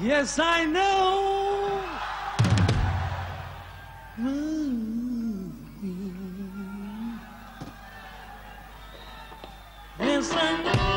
Yes, I know. Yes, I know.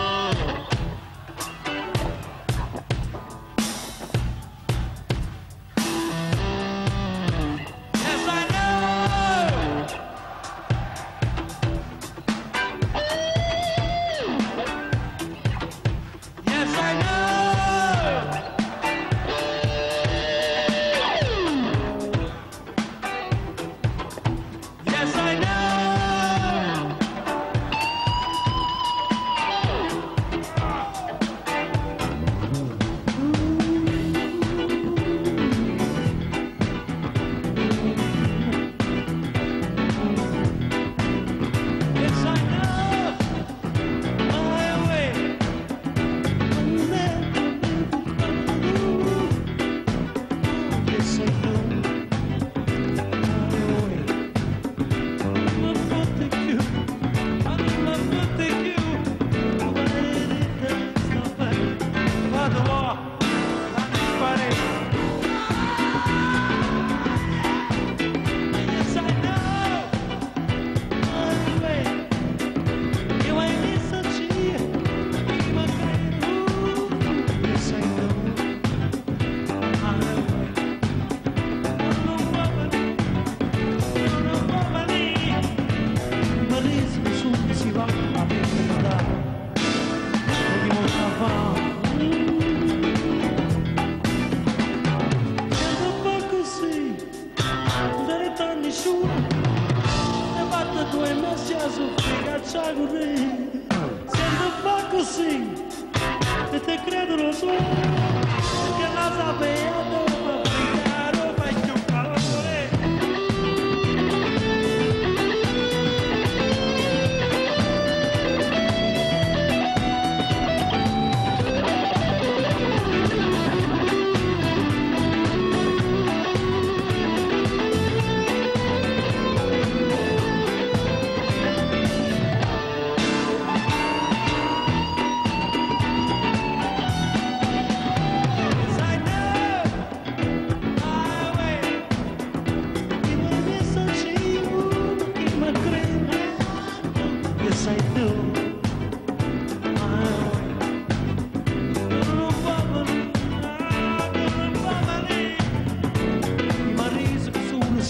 fecioară Ne bată doimesc ceasul frica ceagului Să-mi dă facă sing Te te cred rozul Că n-ați avea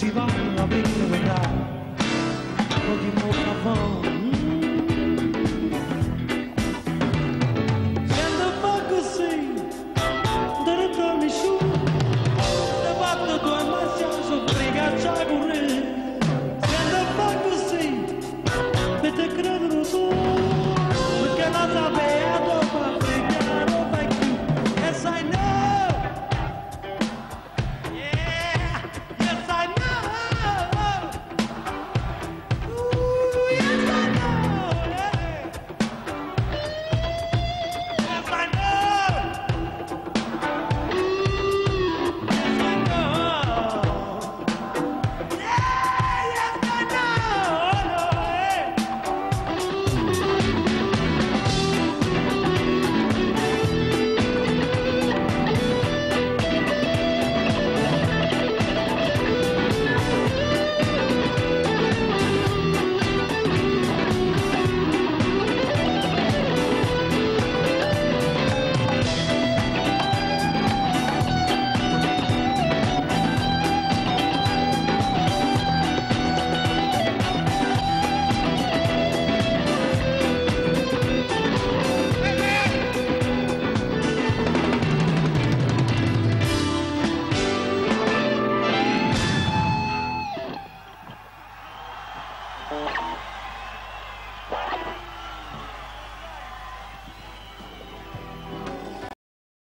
si va.